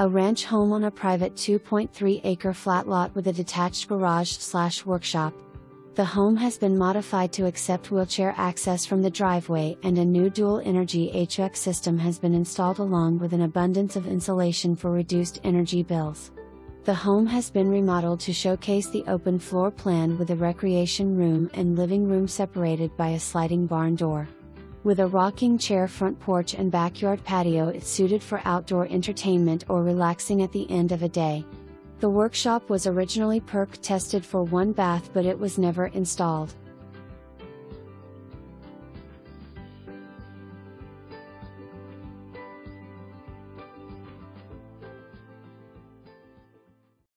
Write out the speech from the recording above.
A ranch home on a private 2.3 acre flat lot with a detached garage slash workshop. The home has been modified to accept wheelchair access from the driveway and a new dual energy HVAC system has been installed along with an abundance of insulation for reduced energy bills. The home has been remodeled to showcase the open floor plan with a recreation room and living room separated by a sliding barn door. With a rocking chair front porch and backyard patio, it's suited for outdoor entertainment or relaxing at the end of a day. The workshop was originally perk tested for one bath but it was never installed.